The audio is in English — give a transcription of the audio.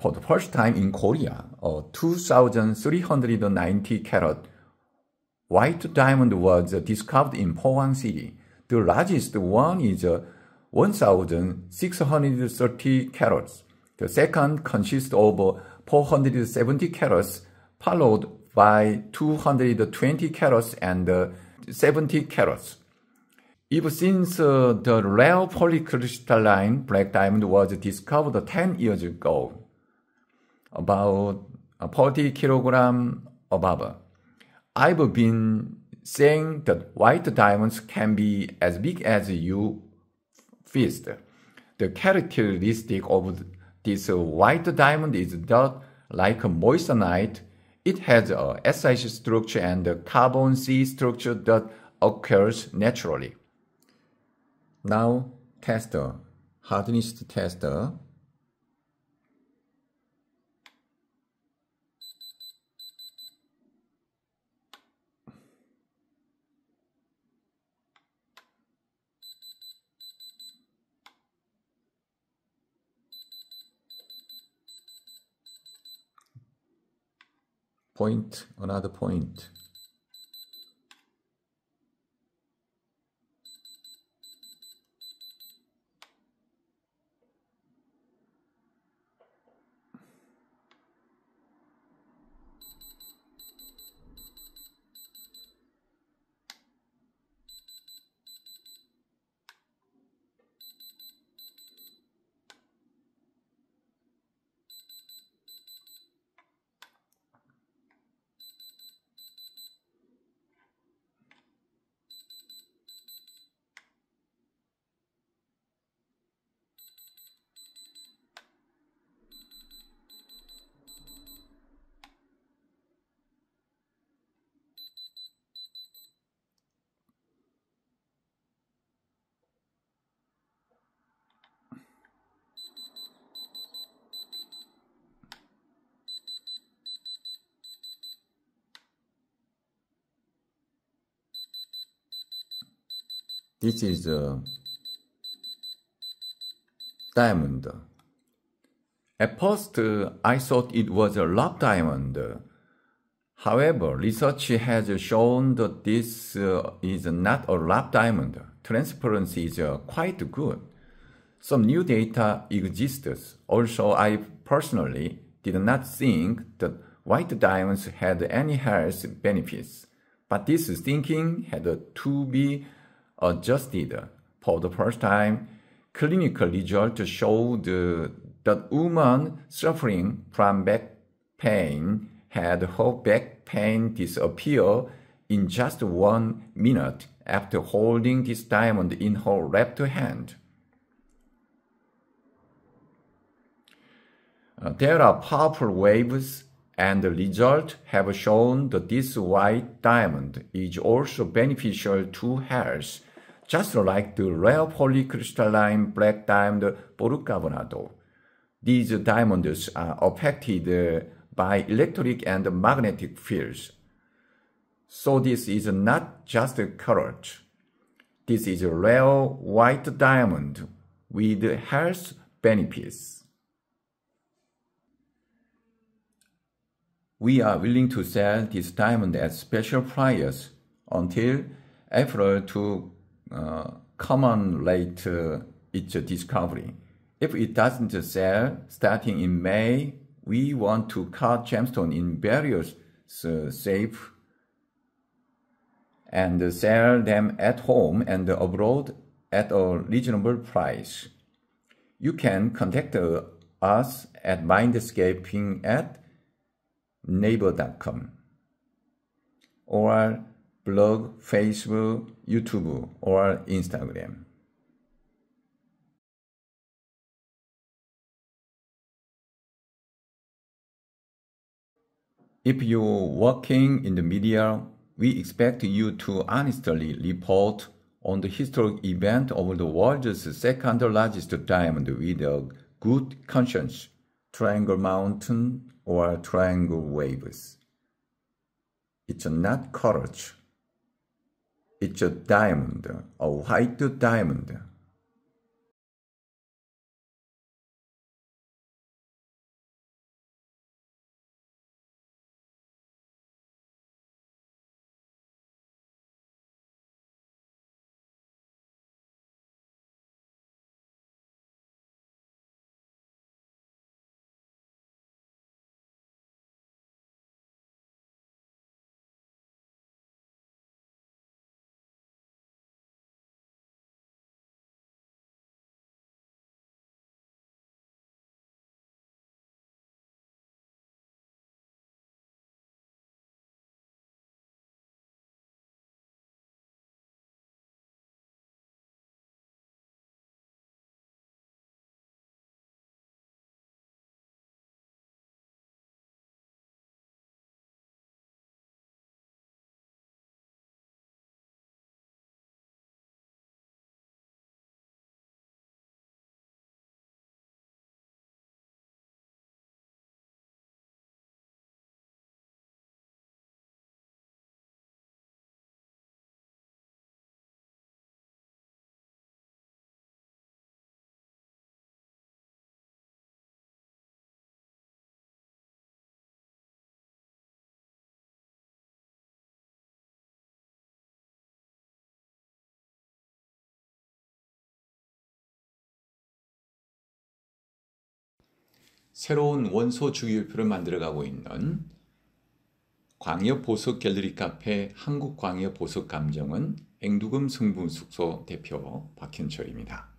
for the first time in Korea, a 2,390 carat white diamond was discovered in Pohang City. The largest one is uh, 1,630 carats. The second consists of uh, 470 carats, followed by 220 carats and uh, 70 carats. Ever since uh, the rare polycrystalline black diamond was discovered 10 years ago, about 40 kilogram above, I've been saying that white diamonds can be as big as you fist. The characteristic of this white diamond is that, like moissanite, it has a SiC structure and a carbon C structure that occurs naturally. Now, tester, hardness tester. Point, another point. This is a diamond. At first, I thought it was a rough diamond. However, research has shown that this uh, is not a rough diamond. Transparency is uh, quite good. Some new data exists. Also, I personally did not think that white diamonds had any health benefits, but this thinking had to be adjusted for the first time. Clinical results showed that woman suffering from back pain had her back pain disappear in just one minute after holding this diamond in her left hand. Uh, there are powerful waves and the results have shown that this white diamond is also beneficial to health just like the rare polycrystalline black diamond porcarbonado. These diamonds are affected by electric and magnetic fields. So this is not just a color. This is a rare white diamond with health benefits. We are willing to sell this diamond at special price until April to uh, commemorate uh, its discovery. If it doesn't sell starting in May, we want to cut gemstone in various uh, safe and sell them at home and abroad at a reasonable price. You can contact us at mindscaping at naver.com or blog, Facebook, YouTube, or Instagram. If you're working in the media, we expect you to honestly report on the historic event of the world's second largest diamond with a good conscience, Triangle Mountain or Triangle Waves. It's not quartz it's a diamond, a white diamond. 새로운 원소 주기율표를 만들어가고 있는 광역 보석 갤러리 카페 한국 광역 보석 감정은 앵두금 승부 숙소 대표 박현철입니다.